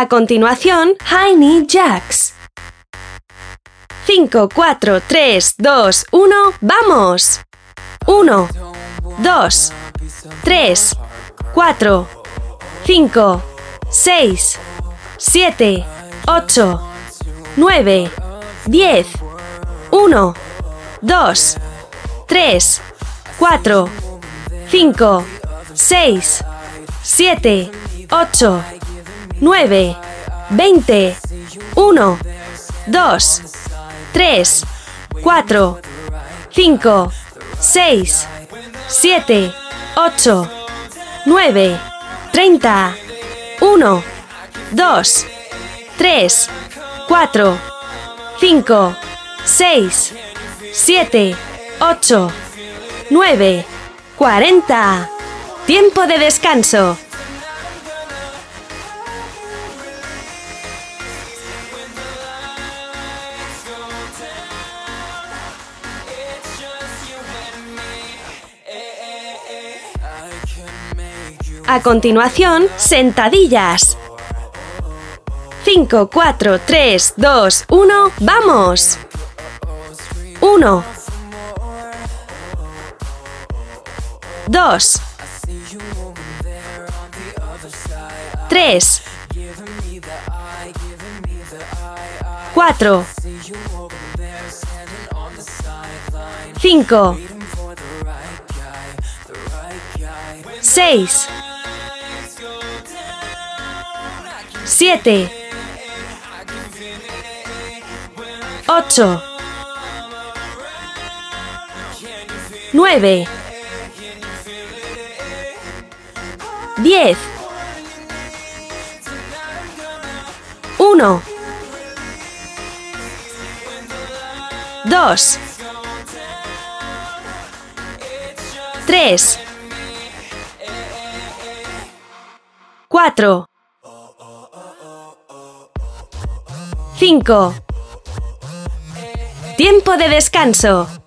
A continuación, High Knee Jacks. 5, 4, 3, 2, 1, ¡vamos! 1, 2, 3, 4, 5, 6, 7, 8, 9, 10, 1, 2, 3, 4, 5, 6, 7, 8, 9, 20, 1, 2, 3, 4, 5, 6, 7, 8, 9, 30, 1, 2, 3, 4, 5, 6, 7, 8, 9, 40. Tiempo de descanso. A continuación, sentadillas. 5, 4, 3, 2, 1, ¡vamos! 1, 2, 3, 4, 5, 6, 7, 8, 9, 10, 1, 2, 3, 4, 5. Tiempo de descanso.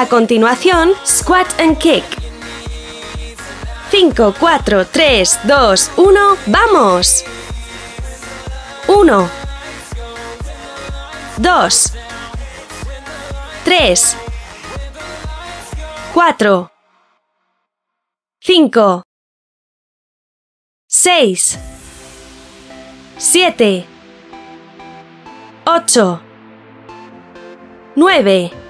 A continuación, squat and kick. 5, 4, 3, 2, 1, ¡vamos! 1, 2, 3, 4, 5, 6, 7, 8, 9,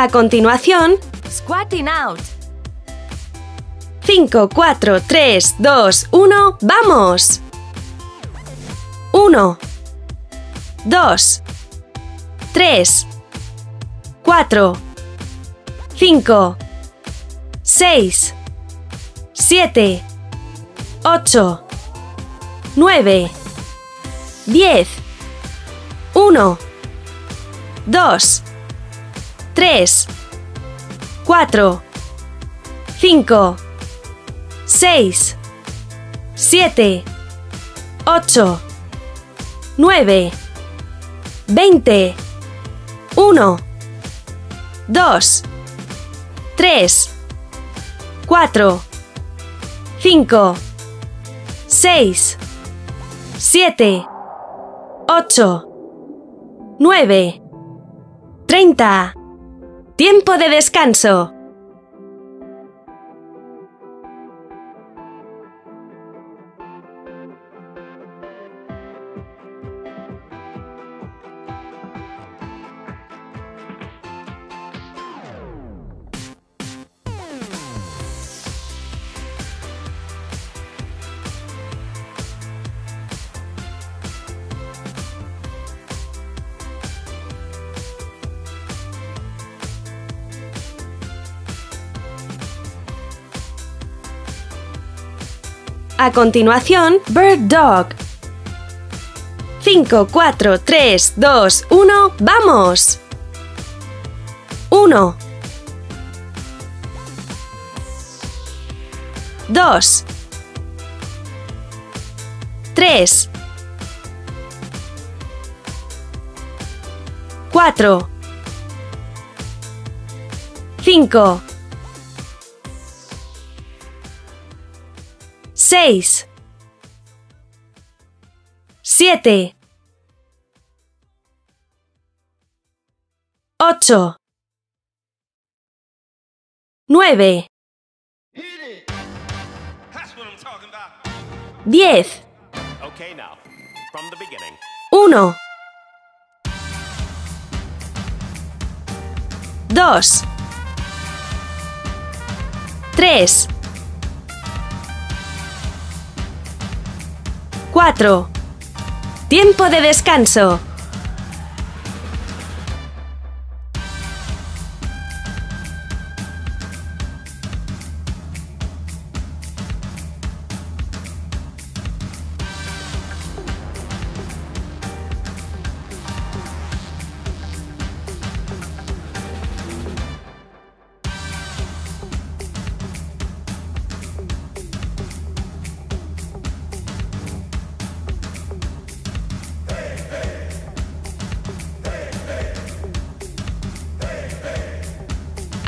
A continuación, squatting out. 5, 4, 3, 2, 1, ¡vamos! 1, 2, 3, 4, 5, 6, 7, 8, 9, 10, 1, 2, 3, 4, 5, 6, 7, 8, 9, 20, 1, 2, 3, 4, 5, 6, 7, 8, 9, 30. Tiempo de descanso. A continuación, Bird Dog. 5, 4, 3, 2, 1, ¡vamos! 1 2 3 4 5 6 7 8 9 That's what I'm talking 4 Tiempo de descanso.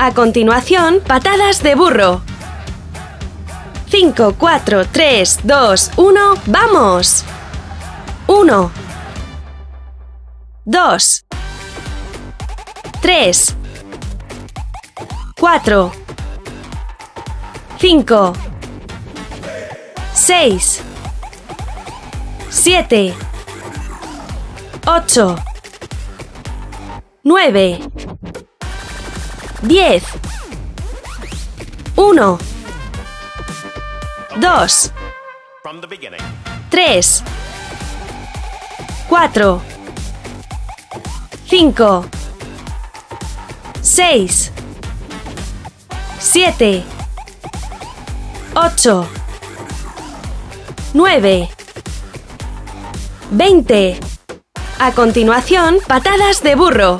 A continuación, patadas de burro. 5, 4, 3, 2, 1, ¡vamos! 1 2 3 4 5 6 7 8 9 10 1 2 From the beginning. 3 4 5 6 7 8 9 20 A continuación, patadas de burro.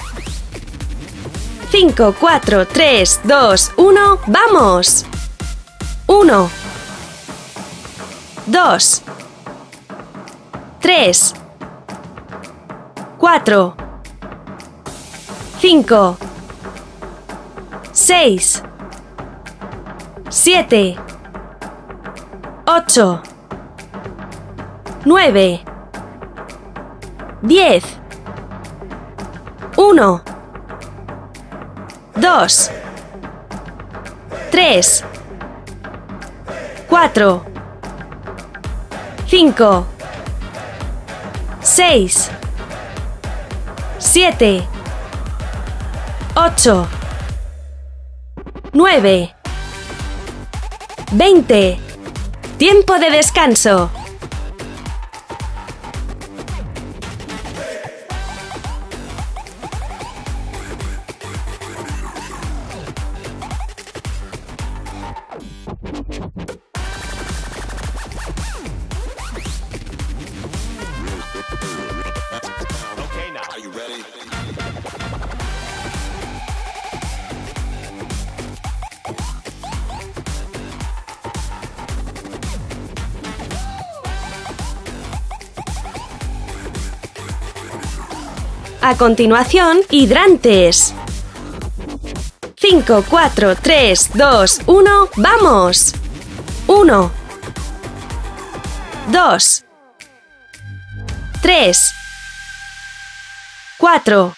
5, 4, 3, 2, 1, ¡vamos! 1 2 3 4 5 6 7 8 9 10 1 2 3 4 5 6 7 8 9 20 Tiempo de descanso. A continuación, hidrantes. 5, 4, 3, 2, 1, vamos. 1, 2, 3, 4,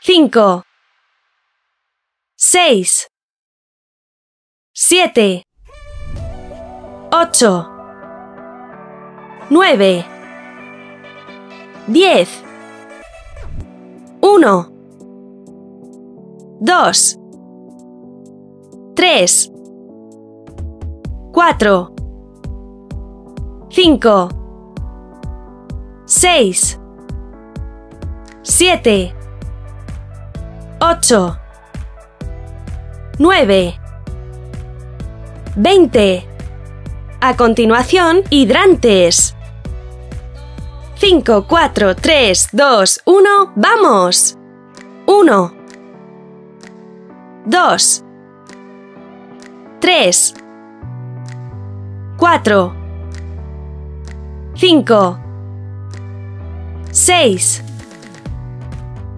5, 6, 7, 8, 9, 10, 1, 2, 3, 4, 5, 6, 7, 8, 9, 20. A continuación, hidrantes. 5, 4, 3, 2, 1, vamos. 1, 2, 3, 4, 5, 6,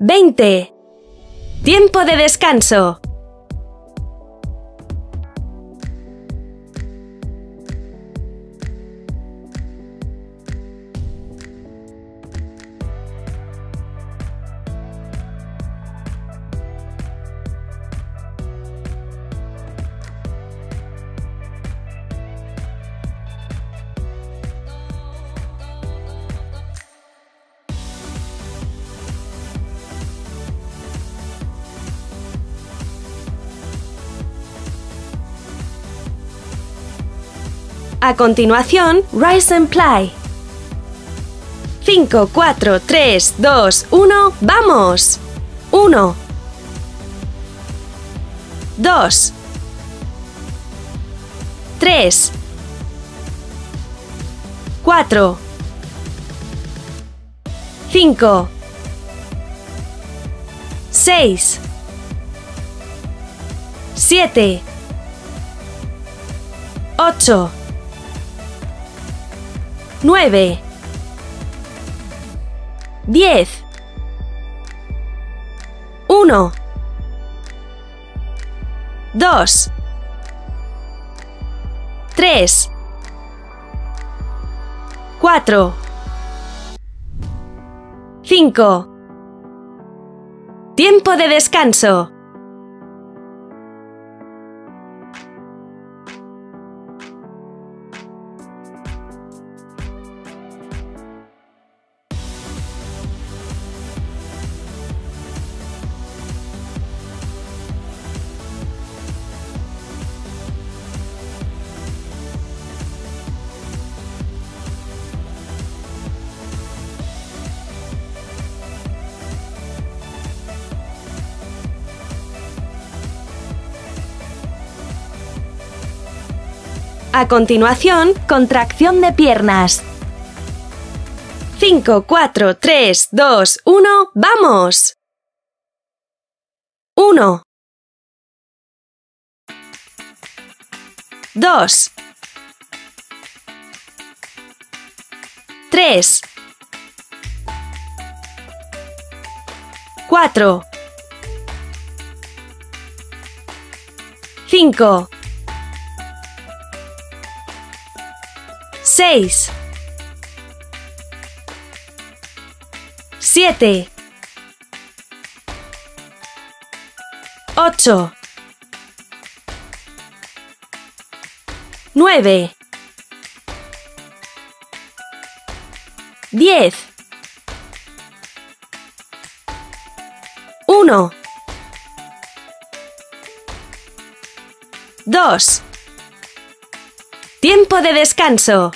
20. Tiempo de descanso. A continuación, Rise and Play. 5, 4, 3, 2, 1, ¡vamos! 1, 2, 3, 4, 5, 6, 7, 8, 9, 10, 1, 2, 3, 4, 5. Tiempo de descanso. A continuación, contracción de piernas. 5, 4, 3, 2, 1, ¡vamos! 1 2 3 4 5 6 7 8 9 10 1 2 Tiempo de descanso.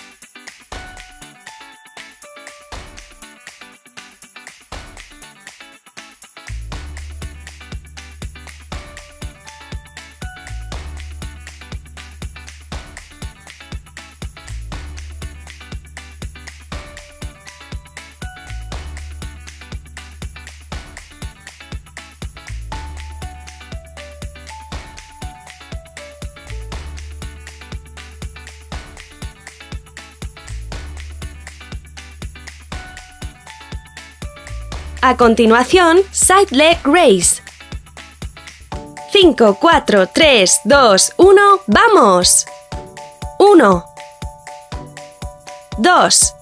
A continuación, side leg raise. 5, 4, 3, 2, 1, ¡vamos! 1, 2,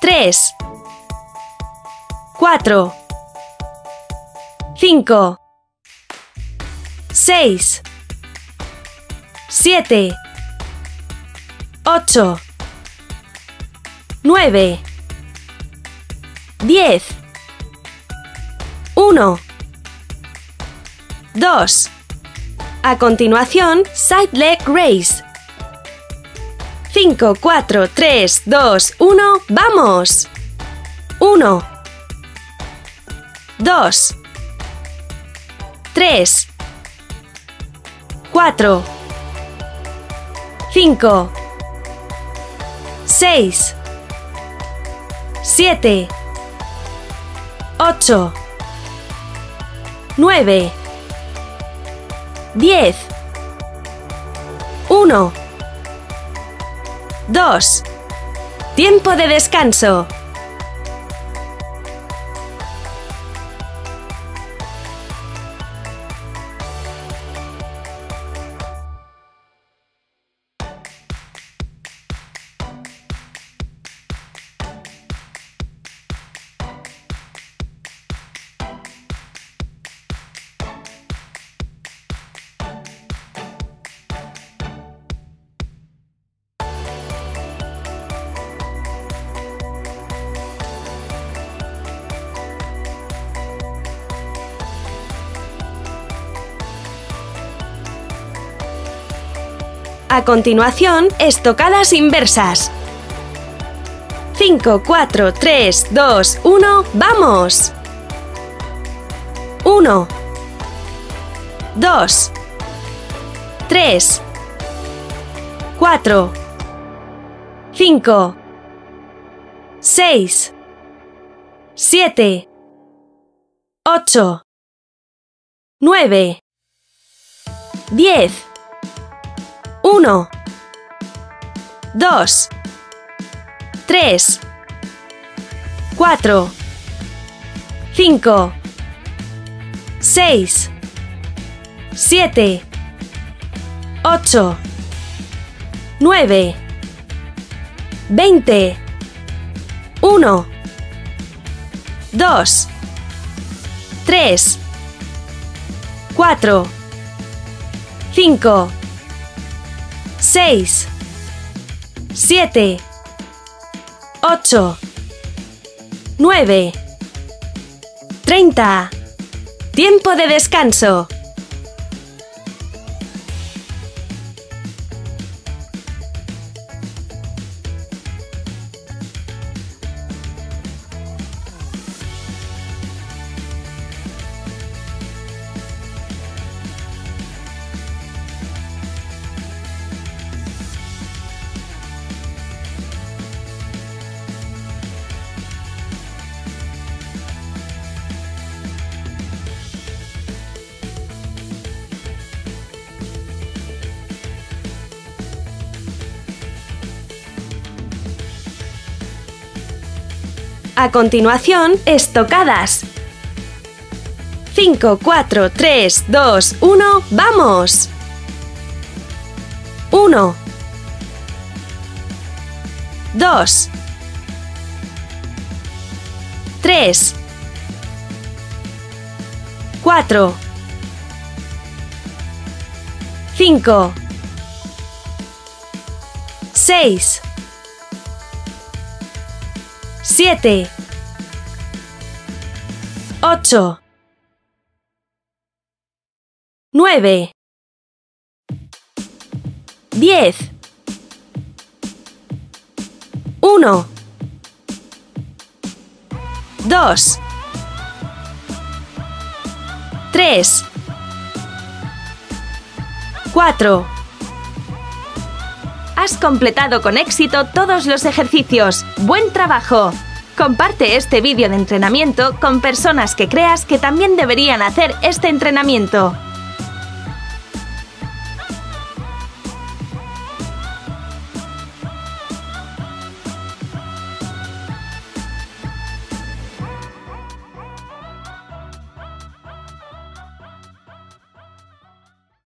3, 4, 5, 6, 7, 8, 9, 10, 1, 2. A continuación, side leg raise. 5, 4, 3, 2, 1, ¡vamos! 1, 2, 3, 4, 5, 6, 7, 8, 9, 10, 1, 2. Tiempo de descanso. A continuación, estocadas inversas. 5, 4, 3, 2, 1, ¡vamos! 1, 2, 3, 4, 5, 6, 7, 8, 9, 10, 1, 2, 3, 4, 5, 6, 7, 8, 9, 20, 1, 2, 3, 4, 5, 6, 7, 8, 9, 30. Tiempo de descanso. A continuación, estocadas. 5, 4, 3, 2, 1, ¡vamos! 1, 2, 3, 4, 5, 6, 7, 8, 9, 10, 1, 2, 3, 4. Has completado con éxito todos los ejercicios. ¡Buen trabajo! Comparte este vídeo de entrenamiento con personas que creas que también deberían hacer este entrenamiento.